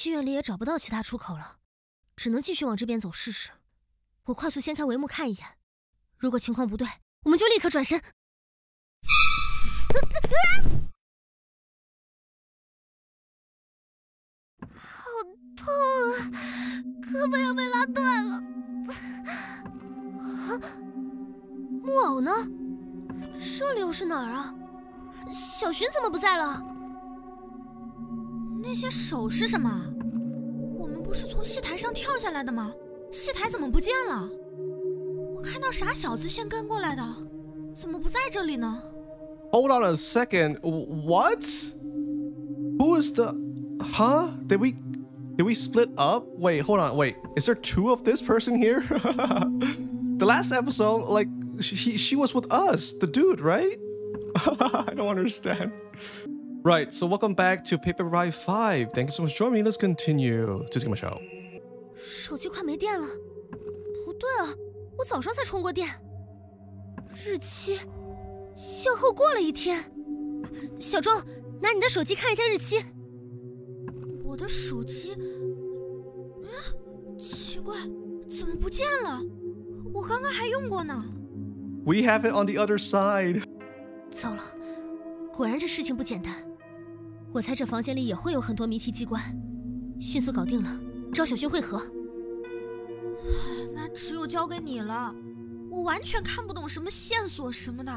戏院里也找不到其他出口了，只能继续往这边走试试。我快速掀开帷幕看一眼，如果情况不对，我们就立刻转身。好痛啊！胳膊要被拉断了。啊木偶呢？这里又是哪儿啊？小寻怎么不在了？那些手是什么？我们不是从戏台上跳下来的吗？戏台怎么不见了？我看到傻小子先跟过来的，怎么不在这里呢？Hold on a second. What? Who is the? Huh? Did we? Did we split up? Wait, hold on. Wait, is there two of this person here? the last episode, like she she was with us, the dude, right? I don't understand. Right, so welcome back to Paper Bride 5. Thank you so much for joining me. Let's continue. 最近没烧。手机快没电了。不对啊，我早上才充过电。日期向后过了一天。小周，拿你的手机看一下日期。我的手机，嗯，奇怪，怎么不见了？我刚刚还用过呢。We have it on the other side. 糟了，果然这事情不简单。我猜这房间里也会有很多谜题机关，迅速搞定了，找小轩会合。那只有交给你了，我完全看不懂什么线索什么的。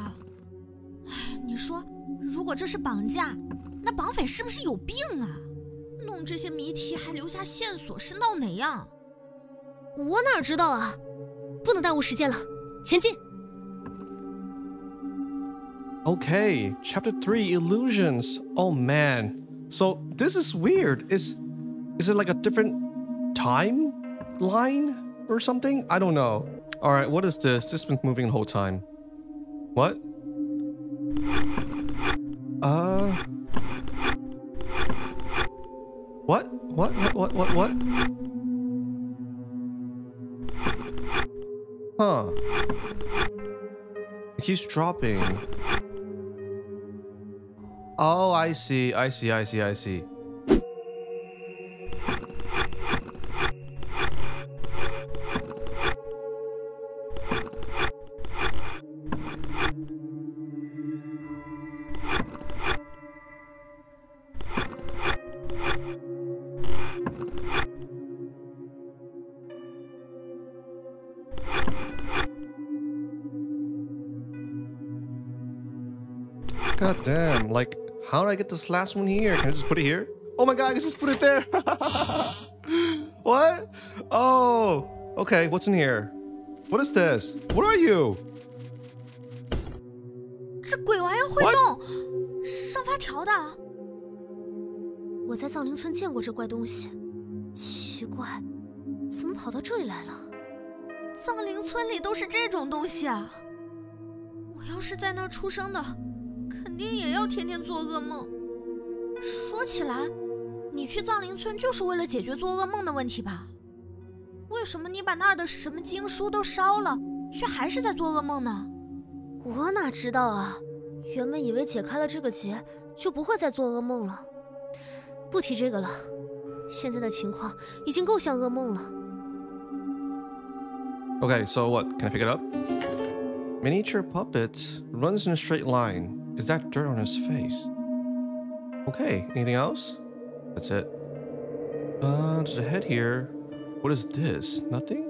哎，你说，如果这是绑架，那绑匪是不是有病啊？弄这些谜题还留下线索，是闹哪样？我哪知道啊！不能耽误时间了，前进。Okay, chapter 3 illusions. Oh man. So this is weird. Is is it like a different timeline or something? I don't know. All right, what is this? This has been moving the whole time. What? Uh What? What? What? What? What? What? Huh. It keeps dropping. Oh, I see. I see. I see. I see. how do I get this last one here? Can I just put it here? Oh my god, I can just put it there. what? Oh, okay. What's in here? What is this? What are you? 这鬼玩意会动，上发条的。我在藏灵村见过这怪东西，奇怪，怎么跑到这里来了？藏灵村里都是这种东西啊！我要是在那儿出生的。 肯定也要天天做噩梦。说起来，你去藏灵村就是为了解决做噩梦的问题吧？为什么你把那儿的什么经书都烧了，却还是在做噩梦呢？我哪知道啊！原本以为解开了这个结，就不会再做噩梦了。不提这个了，现在的情况已经够像噩梦了。Okay, so what? Can I pick it up? Miniature puppet runs in a straight line. Is that dirt on his face? Okay, anything else? That's it. Uh, there's a head here. What is this? Nothing?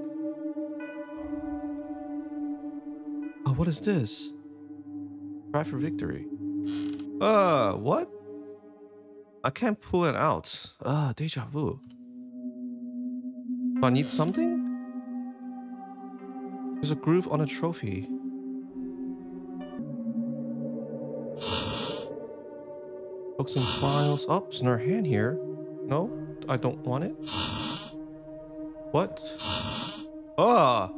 Oh, what is this? Try for victory. Uh, what? I can't pull it out. Ah, uh, deja vu. Do I need something? There's a groove on a trophy. Books and files. Oh, it's in our hand here. No, I don't want it. What? Ah!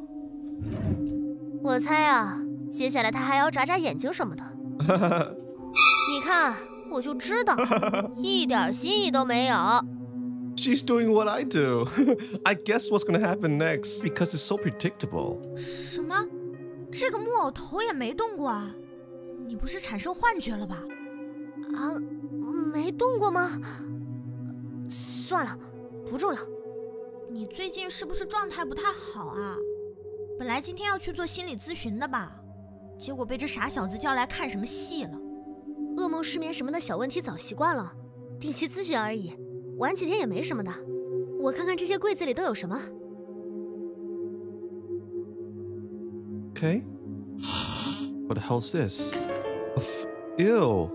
我猜啊，接下来他还要眨眨眼睛什么的。你看，我就知道，一点新意都没有。She's doing what I do. I guess what's gonna happen next because it's so predictable. 什么？这个木偶头也没动过啊？你不是产生幻觉了吧？ 啊，没动过吗？算了，不重要。你最近是不是状态不太好啊？本来今天要去做心理咨询的吧，结果被这傻小子叫来看什么戏了。噩梦、失眠什么的小问题早习惯了，定期咨询而已，晚几天也没什么的。我看看这些柜子里都有什么。Okay. What the hell's this? Ew.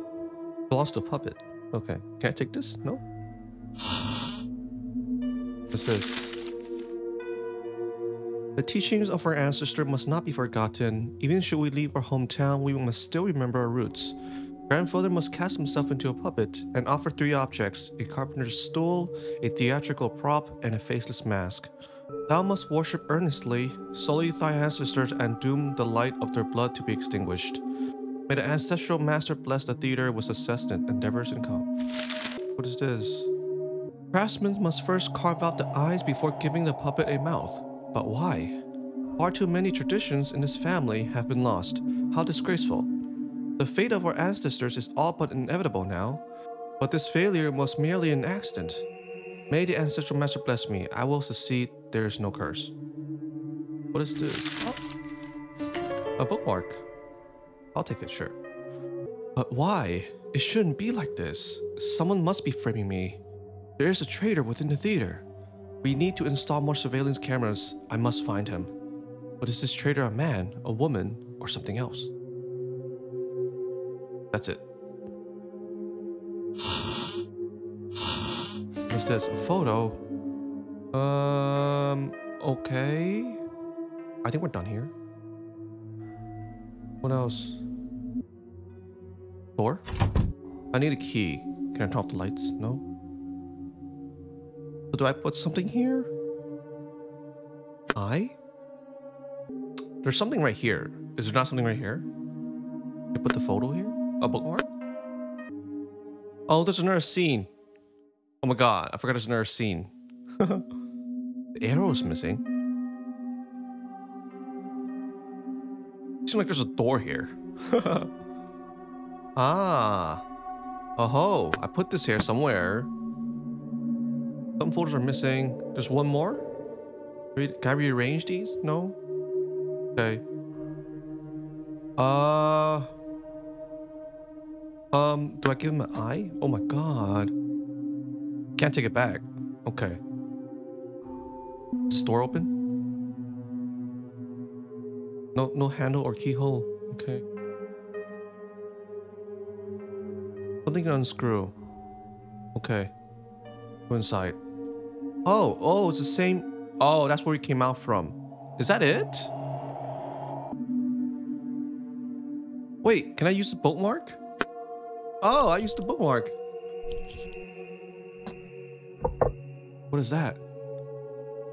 To a puppet. Okay. Can I take this? No? What's this? The teachings of our ancestor must not be forgotten. Even should we leave our hometown, we must still remember our roots. Grandfather must cast himself into a puppet and offer three objects a carpenter's stool, a theatrical prop, and a faceless mask. Thou must worship earnestly, sully thy ancestors, and doom the light of their blood to be extinguished. May the ancestral master bless the theater with success in endeavors and come. What is this? Craftsmen must first carve out the eyes before giving the puppet a mouth. But why? Far too many traditions in this family have been lost. How disgraceful. The fate of our ancestors is all but inevitable now, but this failure was merely an accident. May the ancestral master bless me. I will succeed. There is no curse. What is this? Oh. A bookmark. I'll take it, sure. But why? It shouldn't be like this. Someone must be framing me. There is a traitor within the theater. We need to install more surveillance cameras. I must find him. But is this traitor a man, a woman, or something else? That's it. Is this? A photo? Um, okay. I think we're done here. What else? Door? I need a key. Can I turn off the lights? No? So do I put something here? I? There's something right here. Is there not something right here? I put the photo here? A bookmark? Oh, there's another scene. Oh my god, I forgot there's another scene. the arrow's missing. Seems like there's a door here. ah. Oh ho, I put this here somewhere. Some folders are missing. There's one more? Can I rearrange these? No? Okay. Uh. Um, do I give him an eye? Oh my god. Can't take it back. Okay. Is this door open? No, no handle or keyhole. Okay. Something to unscrew. Okay. Go inside. Oh, oh, it's the same. Oh, that's where he came out from. Is that it? Wait, can I use the bookmark? Oh, I used the bookmark. What is that?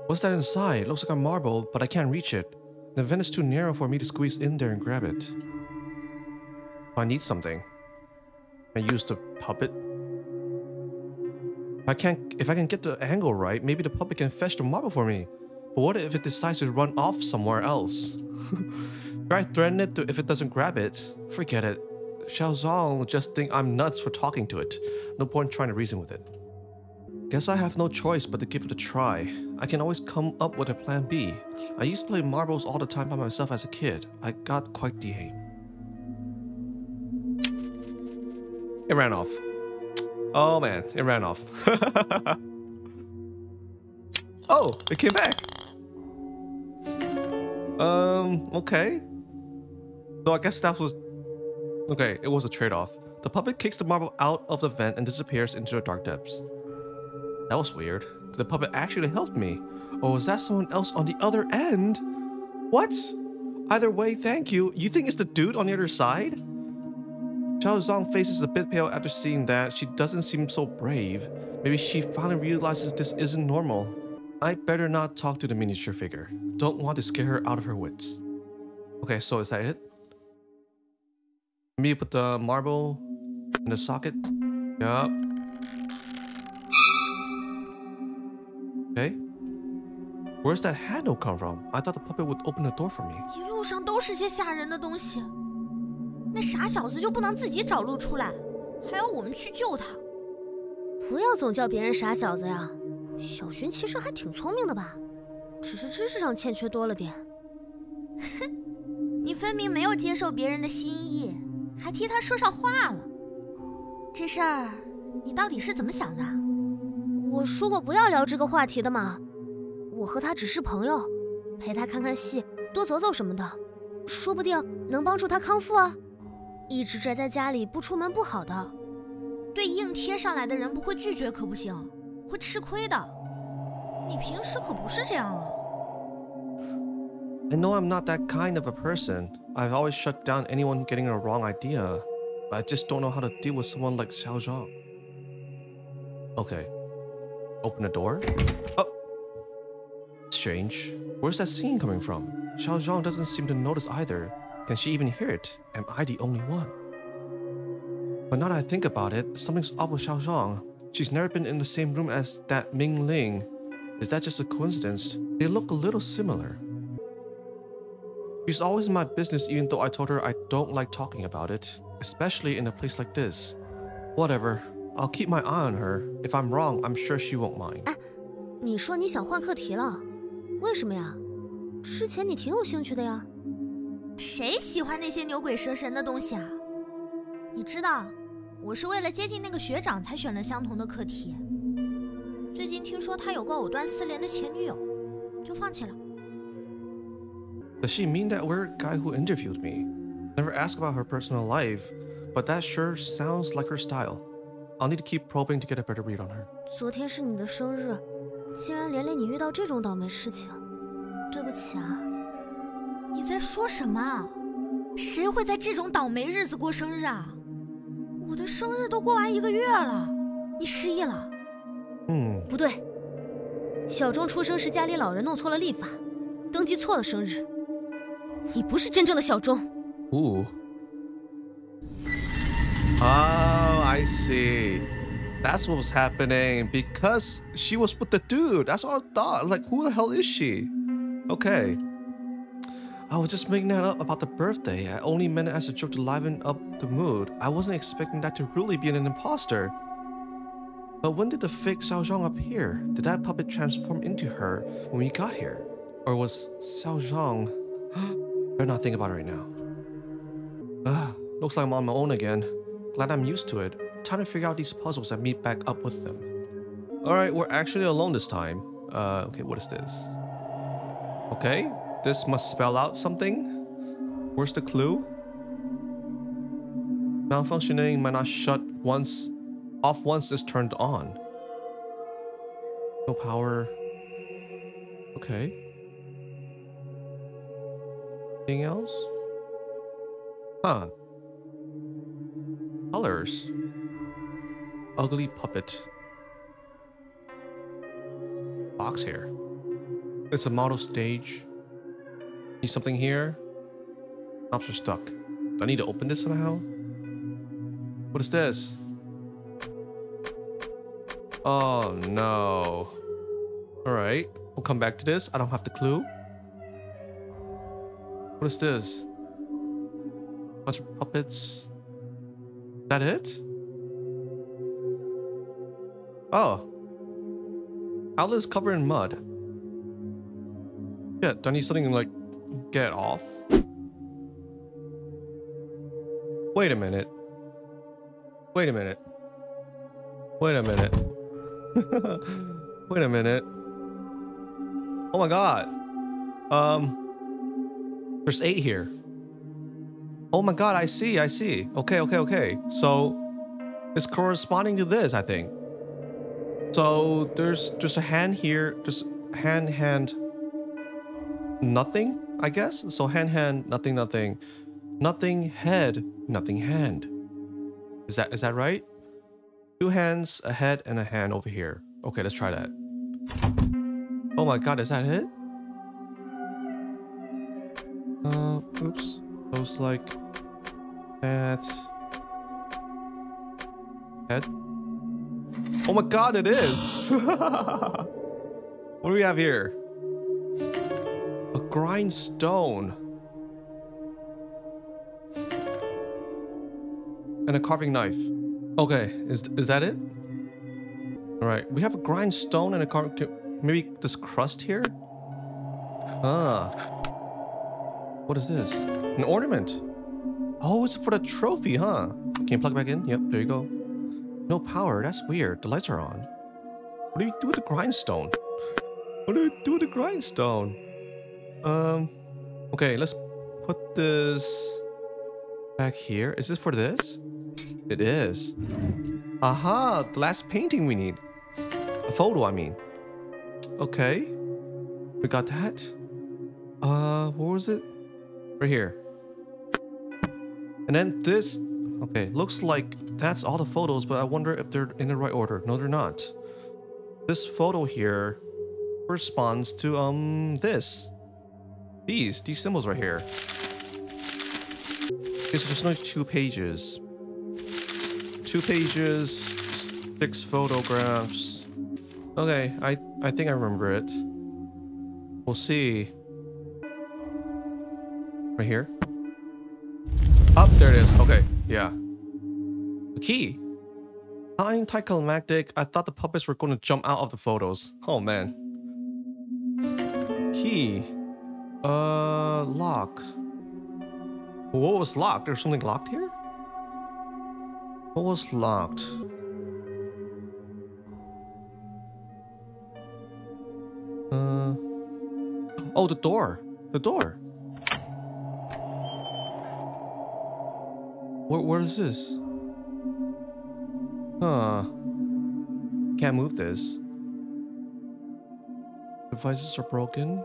What's that inside? Looks like a marble, but I can't reach it. The vent is too narrow for me to squeeze in there and grab it. I need something. I use the puppet. I can't. If I can get the angle right, maybe the puppet can fetch the marble for me. But what if it decides to run off somewhere else? Try threaten it to, if it doesn't grab it. Forget it. Xiao Zong will just think I'm nuts for talking to it. No point trying to reason with it. Guess I have no choice but to give it a try. I can always come up with a plan B. I used to play marbles all the time by myself as a kid. I got quite the aim. It ran off. Oh man, it ran off. oh, it came back. Um, okay. So I guess that was Okay, it was a trade-off. The puppet kicks the marble out of the vent and disappears into the dark depths. That was weird. Did The puppet actually help me. Or was that someone else on the other end? What? Either way, thank you. You think it's the dude on the other side? Xiao Zong faces a bit pale after seeing that. She doesn't seem so brave. Maybe she finally realizes this isn't normal. I better not talk to the miniature figure. Don't want to scare her out of her wits. Okay, so is that it? Me put the marble in the socket. Yup. Okay. Where's that handle come from? I thought the puppet would open the door for me. 一路上都是些吓人的东西，那傻小子就不能自己找路出来，还要我们去救他？不要总叫别人傻小子呀！小寻其实还挺聪明的吧，只是知识上欠缺多了点。你分明没有接受别人的心意，还替他说上话了。这事儿，你到底是怎么想的？我说过不要聊这个话题的嘛。我和他只是朋友，陪他看看戏，多走走什么的，说不定能帮助他康复啊。一直宅在家里不出门不好的，对硬贴上来的人不会拒绝可不行，会吃亏的。你平时可不是这样啊。I know I'm not that kind of a person. I've always shut down anyone getting a wrong idea. But I just don't know how to deal with someone like Xiao Zhang. Okay. Open the door. Oh! Strange. Where's that scene coming from? Xiao Zhang doesn't seem to notice either. Can she even hear it? Am I the only one? But now that I think about it, something's up with Xiao Zhang. She's never been in the same room as that Ming Ling. Is that just a coincidence? They look a little similar. She's always in my business even though I told her I don't like talking about it, especially in a place like this. Whatever, I'll keep my eye on her. If I'm wrong, I'm sure she won't mind. 你说你想换课题了，为什么呀？之前你挺有兴趣的呀。谁喜欢那些牛鬼蛇神的东西啊？你知道，我是为了接近那个学长才选了相同的课题。最近听说他有个藕断丝连的前女友，就放弃了。Does she mean that weird guy who interviewed me? Never asked about her personal life, but that sure sounds like her style. I'll need to keep probing to get a better read on her. 昨天是你的生日，竟然连累你遇到这种倒霉事情，对不起啊。你在说什么？谁会在这种倒霉日子过生日啊？我的生日都过完一个月了，你失忆了？嗯，不对，小钟出生时家里老人弄错了历法，登记错了生日。你不是真正的小钟。Ooh. Oh, I see. That's what was happening because she was with the dude. That's what I thought. Like, who the hell is she? Okay. I was just making that up about the birthday. I only meant it as a joke to liven up the mood. I wasn't expecting that to really be an imposter. But when did the fake Xiao Zhang appear? Did that puppet transform into her when we got here? Or was Xiao Zhang... Better not think about it right now. Ugh, looks like I'm on my own again. Glad I'm used to it. Time to figure out these puzzles and meet back up with them. Alright, we're actually alone this time. Uh, okay, what is this? Okay, this must spell out something. Where's the clue? Malfunctioning might not shut once, off once it's turned on. No power. Okay. Anything else? Huh. Colors. Ugly puppet. Box here. It's a model stage. Need something here? Knobs are stuck. Do I need to open this somehow? What is this? Oh no. Alright, we'll come back to this. I don't have the clue. What is this? Bunch of puppets. Is that it? Oh. Outlet's covered in mud. Yeah, do I need something to like get off? Wait a minute. Wait a minute. Wait a minute. Wait a minute. Oh my god. Um there's eight here. Oh my god, I see, I see. Okay, okay, okay. So it's corresponding to this, I think. So there's just a hand here, just hand, hand, nothing, I guess. So hand, hand, nothing, nothing, nothing, head, nothing, hand. Is that is that right? Two hands, a head, and a hand over here. Okay, let's try that. Oh my god, is that it? Uh, oops. Looks like that. Head. Oh my god, it is! what do we have here? A grindstone. And a carving knife. Okay, is is that it? All right, we have a grindstone and a carving... Maybe this crust here. Ah. What is this? An ornament. Oh, it's for the trophy, huh? Can you plug it back in? Yep, there you go. No power. That's weird. The lights are on. What do you do with the grindstone? What do you do with the grindstone? Um. Okay, let's put this back here. Is this for this? It is. Aha! The last painting we need. A photo, I mean. Okay. We got that. Uh, what was it? Right here. And then this. Okay, looks like that's all the photos, but I wonder if they're in the right order. No, they're not. This photo here corresponds to, um, this. These, these symbols right here. It's just only two pages. Two pages, six photographs. Okay, I, I think I remember it. We'll see. Right here. Up, there it is. Okay, yeah. The key. Anticlimactic. I thought the puppets were going to jump out of the photos. Oh man. Key. Uh, lock. What was locked? There's something locked here? What was locked? Uh. Oh, the door. The door. Where, where is this? Huh. Can't move this. Devices are broken.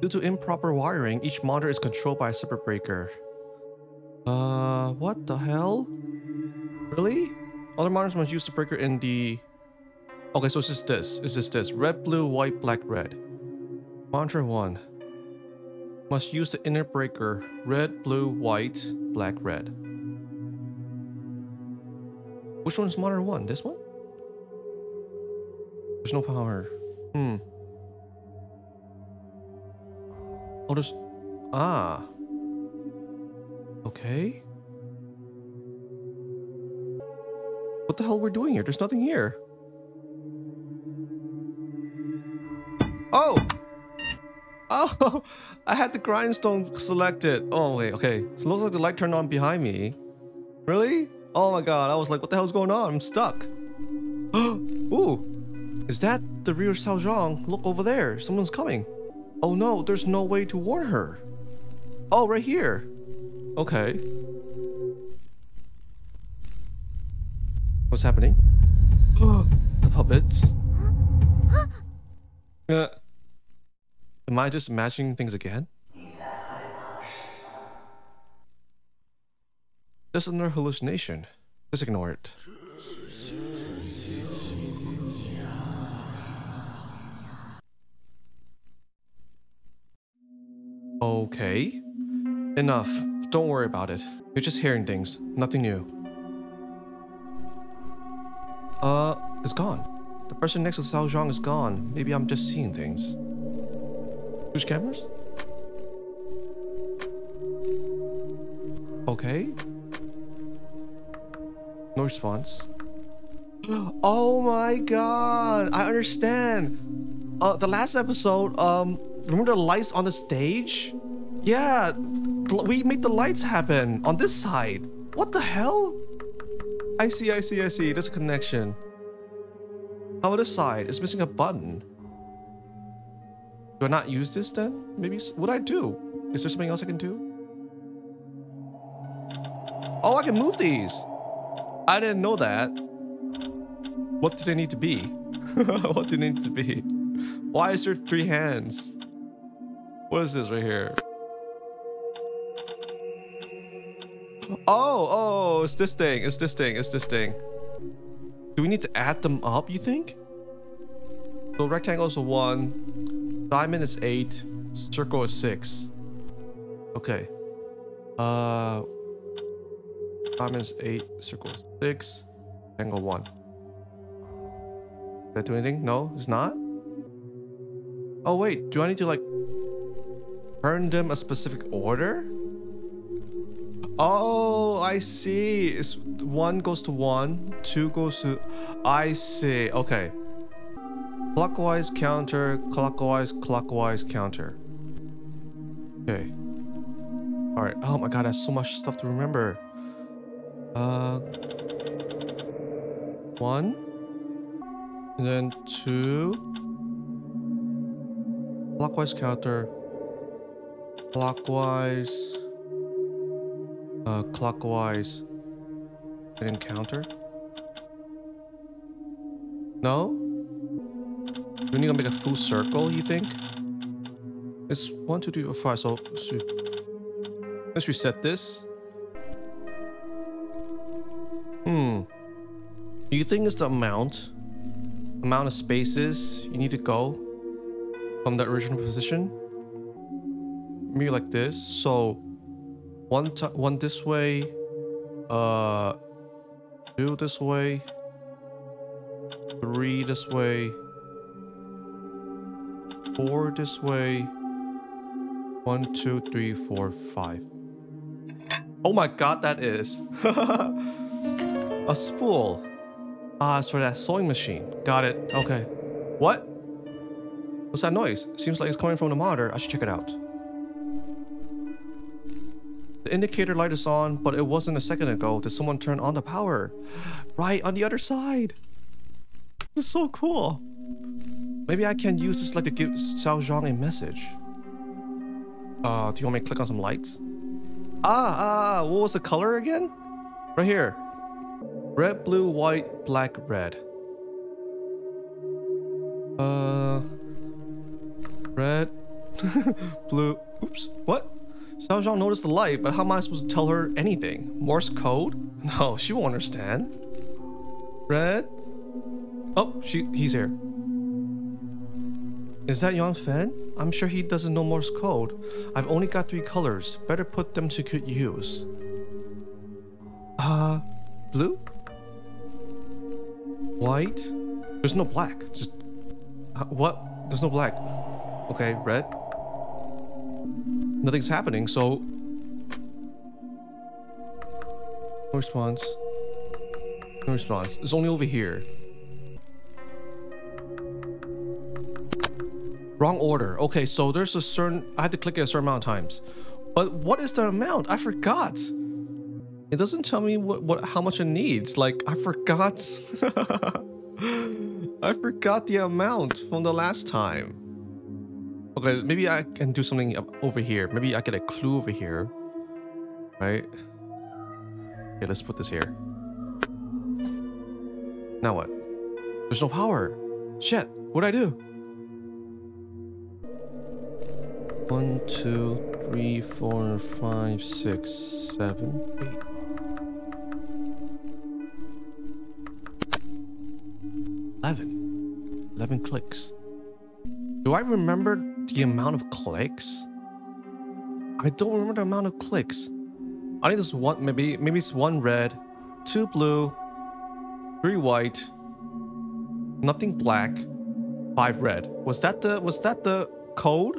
Due to improper wiring, each monitor is controlled by a separate breaker. Uh, what the hell? Really? Other monitors must use the breaker in the... Okay, so it's just this. It's just this. Red, blue, white, black, red. Monitor 1. Must use the inner breaker. Red, blue, white, black, red. Which one's monitor 1? This one? There's no power. Hmm. Oh, there's... Ah. Okay. What the hell we're doing here? There's nothing here. Oh! Oh! I had the grindstone selected. Oh, wait, okay. So it looks like the light turned on behind me. Really? Oh my god, I was like, what the hell's going on? I'm stuck. Ooh! Is that the real Xiaozhang? Look over there. Someone's coming. Oh no, there's no way to warn her. Oh, right here. Okay. What's happening? the puppets. Uh, am I just imagining things again? Just another hallucination. Just ignore it. Okay. Enough. Don't worry about it. You're just hearing things. Nothing new. Uh, it's gone. The person next to Xiao Zhang is gone. Maybe I'm just seeing things. Switch cameras? Okay. No response. Oh my god! I understand! Uh, the last episode, um, remember the lights on the stage? Yeah, we made the lights happen on this side. What the hell? I see, I see, I see. There's a connection. How about this side? It's missing a button. Do I not use this then? Maybe, what I do? Is there something else I can do? Oh, I can move these. I didn't know that. What do they need to be? what do they need to be? Why is there three hands? What is this right here? Oh, oh, it's this thing. It's this thing. It's this thing. Do we need to add them up, you think? So rectangle is a one, diamond is eight, circle is six. Okay. Uh, diamond is eight, circle is six, Angle one. Did that do anything? No, it's not? Oh wait, do I need to like turn them a specific order? Oh, I see. It's one goes to one, two goes to. I see. Okay. Clockwise counter, clockwise, clockwise counter. Okay. All right. Oh my god, that's so much stuff to remember. Uh, one, and then two. Clockwise counter. Clockwise. Uh, clockwise. And counter. No? We need to make a full circle, you think? It's one, two, three, four, five. So let's, reset this. Hmm. Do you think it's the amount? Amount of spaces you need to go from the original position? Maybe like this. So one one this way, uh, two this way, three this way, four this way, one, two, three, four, five. Oh my god, that is a spool. Ah, it's for that sewing machine. Got it. Okay. What? What's that noise? Seems like it's coming from the monitor. I should check it out. The indicator light is on, but it wasn't a second ago. Did someone turn on the power? Right, on the other side. This is so cool. Maybe I can use this like to give Xiao Zhang a message. Uh, do you want me to click on some lights? Ah, ah, what was the color again? Right here. Red, blue, white, black, red. Uh, red, blue. Oops, what? Xiao Zhang noticed the light, but how am I supposed to tell her anything? Morse code? No, she won't understand. Red. Oh, she he's here. Is that Yang Fen? I'm sure he doesn't know Morse code. I've only got three colors. Better put them to good use. Uh, blue? White? There's no black. Just uh, what? There's no black. Okay, red. Nothing's happening, so no response. No response. It's only over here. Wrong order. Okay, so there's a certain. I had to click it a certain amount of times. But what is the amount? I forgot. It doesn't tell me what, what how much it needs. Like I forgot. I forgot the amount from the last time. Okay, maybe I can do something over here. Maybe I get a clue over here. Right? Okay, let's put this here. Now what? There's no power. Shit, what'd I do? One, two, three, four, five, six, seven, eight. Eleven. Eleven clicks. Do I remember the amount of clicks? I don't remember the amount of clicks. I think it's one maybe maybe it's one red, two blue, three white, nothing black, five red. Was that the was that the code?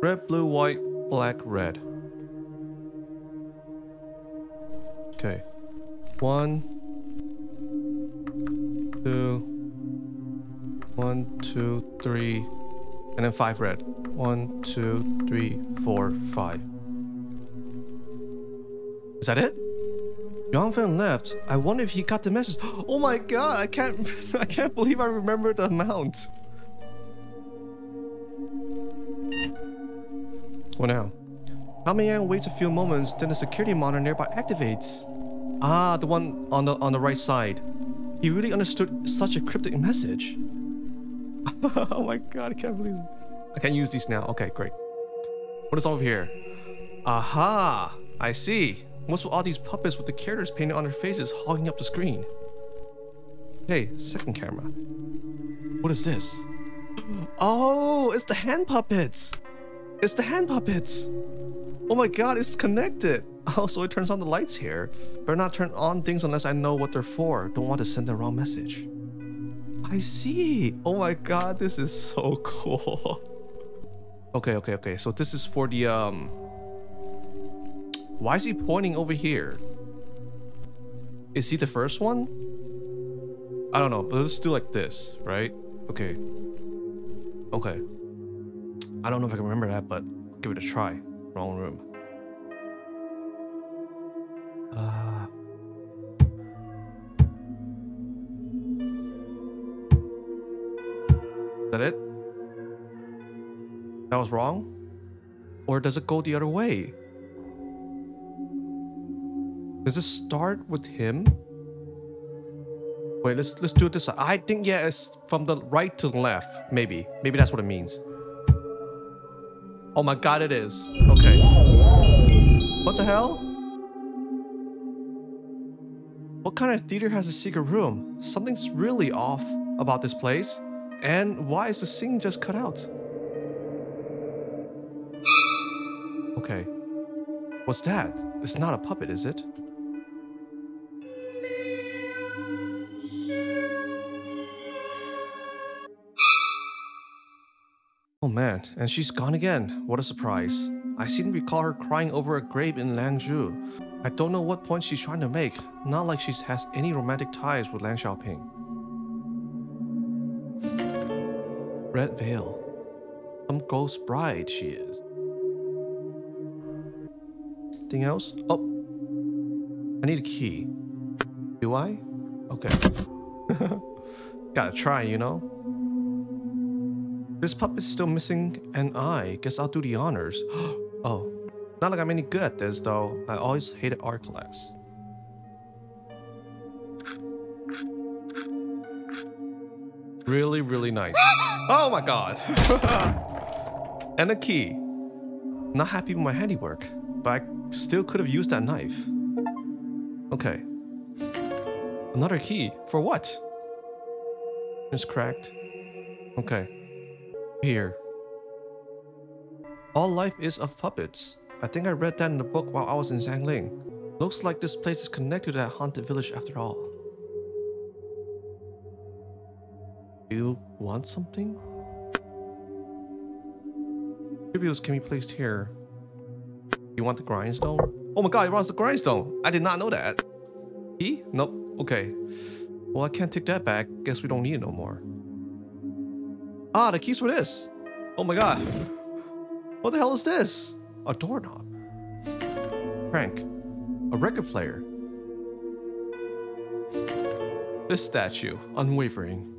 Red, blue, white, black, red. Okay. One, two, one, two, three, and then five red. One, two, three, four, five. Is that it? Yang Fen left. I wonder if he got the message. Oh my god, I can't I can't believe I remember the amount. What now? Yang waits a few moments, then the security monitor nearby activates. Ah, the one on the on the right side. He really understood such a cryptic message. oh my god, I can't believe. I can't use these now. Okay, great. What is over here? Aha! I see. What's with all these puppets with the characters painted on their faces hogging up the screen? Hey, second camera. What is this? Oh, it's the hand puppets! It's the hand puppets! Oh my god, it's connected! Oh, so it turns on the lights here. Better not turn on things unless I know what they're for. Don't want to send the wrong message. I see! Oh my god, this is so cool. Okay, okay, okay. So this is for the, um... Why is he pointing over here? Is he the first one? I don't know, but let's do like this, right? Okay. Okay. I don't know if I can remember that, but give it a try. Wrong room. Uh, is that it? That was wrong? Or does it go the other way? Does it start with him? Wait, let's let's do it this. I think yeah, it's from the right to the left. Maybe, maybe that's what it means. Oh my god, it is. Okay. What the hell? What kind of theater has a secret room? Something's really off about this place. And why is the scene just cut out? Okay. What's that? It's not a puppet, is it? Oh man, and she's gone again. What a surprise. I seem to recall her crying over a grave in Langzhou. I don't know what point she's trying to make. Not like she has any romantic ties with Lan Xiaoping. Red Veil. Some ghost bride she is. Anything else? Oh! I need a key. Do I? Okay. Gotta try, you know? This pup is still missing an eye. Guess I'll do the honors. oh. Not like I'm any good at this, though. I always hated art class. Really, really nice. oh my god! and a key. Not happy with my handiwork, but I still could have used that knife. Okay. Another key. For what? It's cracked. Okay. Here. All life is of puppets. I think I read that in the book while I was in Xiangling. Looks like this place is connected to that haunted village after all. Do you want something? Tributes can be placed here. You want the grindstone? Oh my god, he wants the grindstone! I did not know that. He? Nope. Okay. Well, I can't take that back. Guess we don't need it no more. Ah, the keys for this. Oh my god. What the hell is this? A doorknob. Crank. A record player. This statue, unwavering.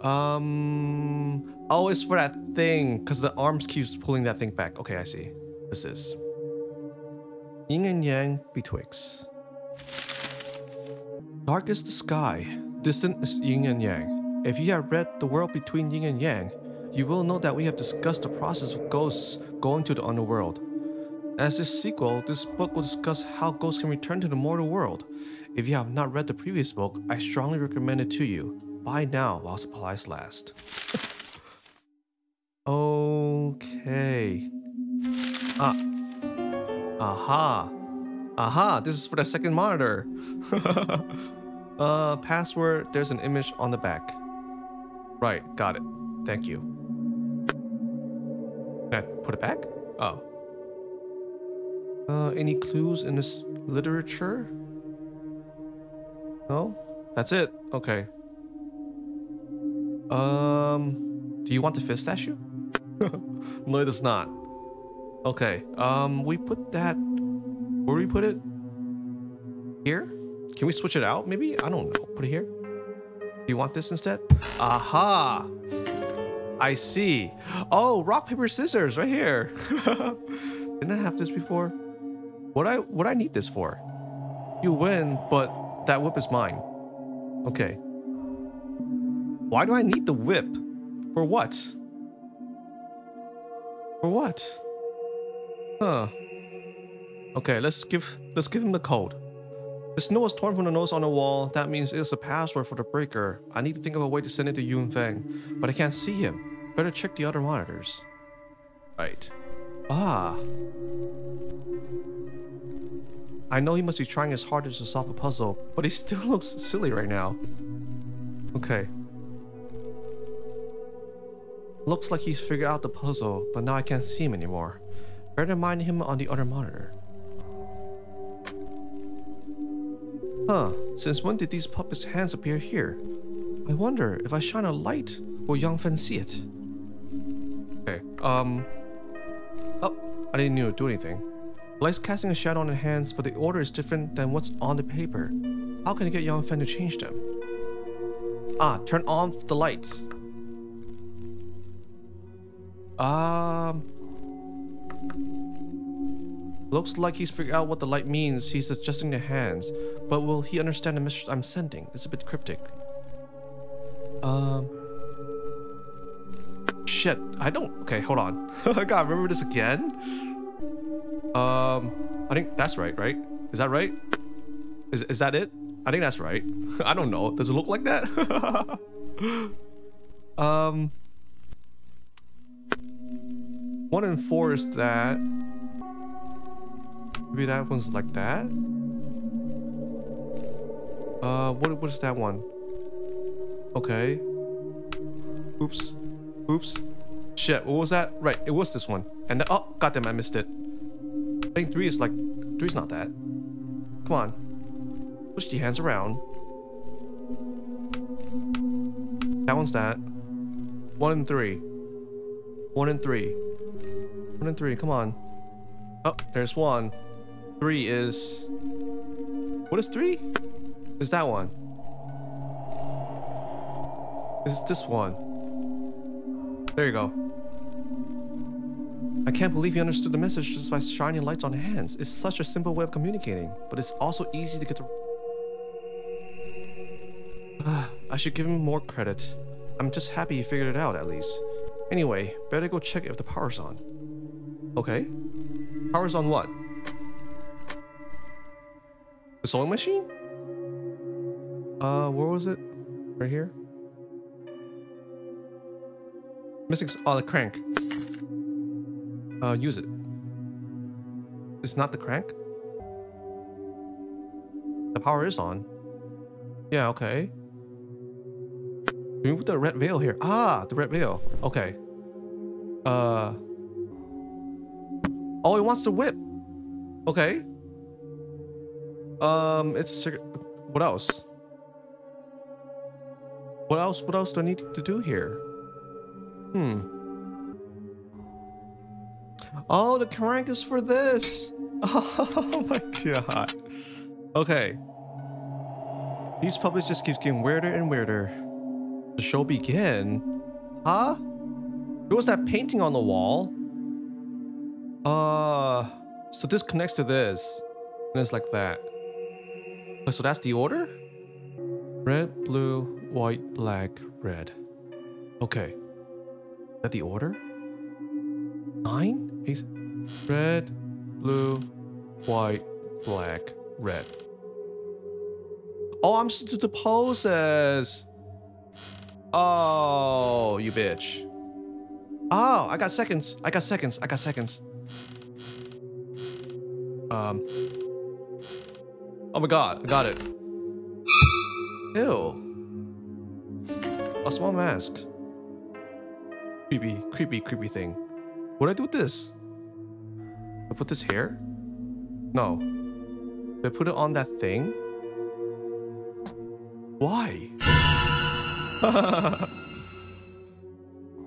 Um. Oh, it's for that thing, because the arms keeps pulling that thing back. Okay, I see. This is. Yin and Yang betwixt. Dark is the sky, distant is yin and yang. If you have read The World Between Yin and Yang, you will know that we have discussed the process of ghosts going to the underworld. As this sequel, this book will discuss how ghosts can return to the mortal world. If you have not read the previous book, I strongly recommend it to you. Buy now while supplies last. okay. Ah. Aha. Aha, this is for the second monitor. uh, password, there's an image on the back. Right, got it. Thank you. Can I put it back? Oh. Uh, any clues in this literature? No? That's it? Okay. Um, do you want the fist statue? no, it does not. Okay, um, we put that where do we put it? Here? Can we switch it out maybe? I don't know. Put it here? Do you want this instead? Aha! I see. Oh, rock, paper, scissors right here. Didn't I have this before? What I what I need this for? You win, but that whip is mine. Okay. Why do I need the whip? For what? For what? Huh. Okay, let's give let's give him the code. The snow is torn from the nose on the wall. That means it's a password for the breaker. I need to think of a way to send it to Yun Feng, but I can't see him. Better check the other monitors. Right. Ah. I know he must be trying his hardest to solve a puzzle, but he still looks silly right now. Okay. Looks like he's figured out the puzzle, but now I can't see him anymore. Better mind him on the other monitor. Huh, since when did these puppets' hands appear here? I wonder if I shine a light, will Yang Fan see it? Okay, um... Oh, I didn't need to do anything. Light's casting a shadow on the hands, but the order is different than what's on the paper. How can I get Yang Fan to change them? Ah, turn off the lights. Um... Looks like he's figured out what the light means. He's adjusting the hands. But will he understand the message I'm sending? It's a bit cryptic. Um... Shit, I don't... Okay, hold on. I gotta remember this again. Um, I think that's right, right? Is that right? Is, is that it? I think that's right. I don't know. Does it look like that? um... One and four is that. Maybe that one's like that. Uh, what what is that one? Okay. Oops. Oops. Shit, what was that? Right, it was this one. And the, oh, goddamn, I missed it. I think three is like, three's not that. Come on. Push the hands around. That one's that. One and three. One and three. One and three, come on. Oh, there's one. Three is... What is three? Is that one? Is this one? There you go. I can't believe he understood the message just by shining lights on hands. It's such a simple way of communicating, but it's also easy to get to... I should give him more credit. I'm just happy he figured it out, at least. Anyway, better go check if the power's on. Okay. Power's on what? The sewing machine? Uh, where was it? Right here? Missing, oh, the crank. Uh, use it. It's not the crank? The power is on. Yeah, okay. Put the red veil here. Ah, the red veil. Okay. Uh. Oh, he wants the whip. Okay. Um, it's a secret. What else? What else? What else do I need to do here? Hmm. Oh, the crank is for this. Oh my god. Okay. These puppets just keep getting weirder and weirder. The show begin? Huh? There was that painting on the wall. Uh, so this connects to this. And it's like that. So that's the order? Red, blue, white, black, red. Okay. Is that the order? Nine? Eight? Red, blue, white, black, red. Oh, I'm supposed to do the poses. Oh, you bitch. Oh, I got seconds. I got seconds. I got seconds. Um. Oh my god, I got it. Ew. A small mask. Creepy, creepy, creepy thing. What do I do with this? I put this here? No. Did I put it on that thing? Why?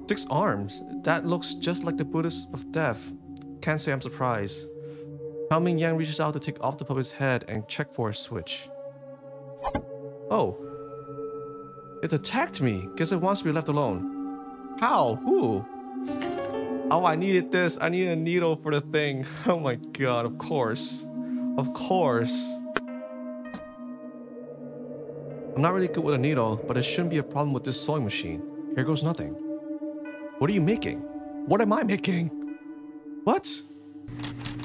Six arms. That looks just like the Buddhist of death. Can't say I'm surprised. How Ming Yang reaches out to take off the puppet's head and check for a switch. Oh. It attacked me. Guess it wants to be left alone. How? Who? Oh, I needed this. I needed a needle for the thing. Oh my god, of course. Of course. I'm not really good with a needle, but it shouldn't be a problem with this sewing machine. Here goes nothing. What are you making? What am I making? What?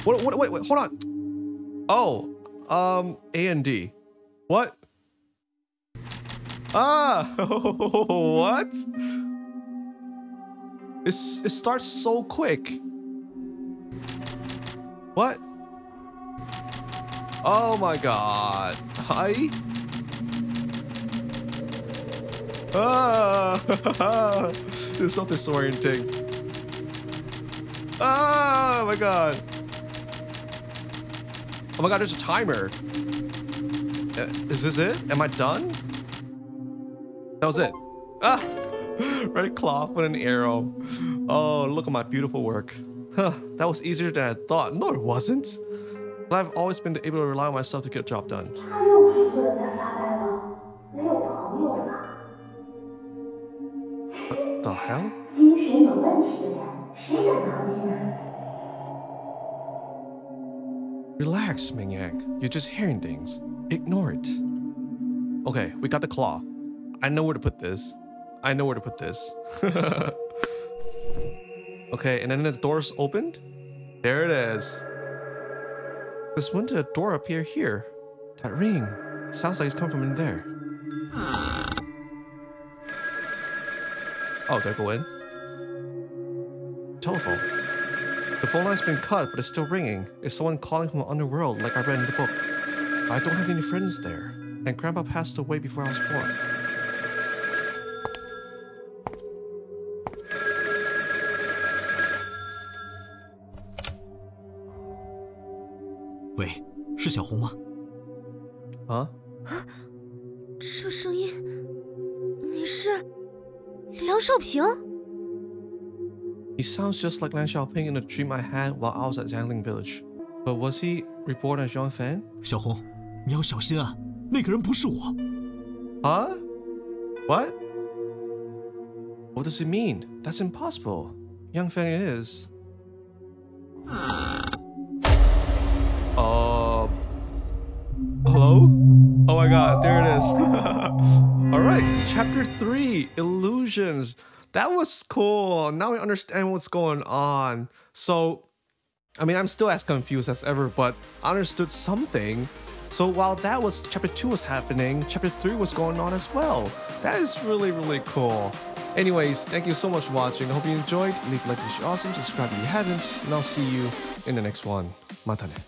What, what, wait, wait, hold on. Oh, um, A and D. What? Ah, what? It's, it starts so quick. What? Oh my god. Hi? Ah! There's something disorienting. Ah! Oh my god. Oh my god, there's a timer. Uh, is this it? Am I done? That was it. Ah! Red cloth with an arrow. Oh, look at my beautiful work. Huh, that was easier than I thought. No, it wasn't. But I've always been able to rely on myself to get a job done. What the hell? Relax, Maniac. You're just hearing things. Ignore it. Okay, we got the cloth. I know where to put this. I know where to put this. okay, and then the door's opened. There it is. This when did a door up here? here. That ring. Sounds like it's coming from in there. Oh, did I go in? Telephone. The phone line's been cut, but it's still ringing. It's someone calling from the underworld, like I read in the book. I don't have any friends there, and Grandpa passed away before I was born. 喂，是小红吗？ Huh? 这声音，你是梁少平？ He sounds just like Liang Shaoping in the dream I had while I was at Zangling Village. But was he reborn as Zhang Fan? Xiaohong, Huh? What? What does it mean? That's impossible. Yang Fan is. Uh. Hello? Oh my god, there it is. Alright, chapter 3 Illusions. That was cool. Now we understand what's going on. So, I mean, I'm still as confused as ever, but I understood something. So while that was chapter 2 was happening, chapter 3 was going on as well. That is really, really cool. Anyways, thank you so much for watching. I hope you enjoyed. Leave a like if you're awesome, subscribe if you haven't, and I'll see you in the next one. Matane.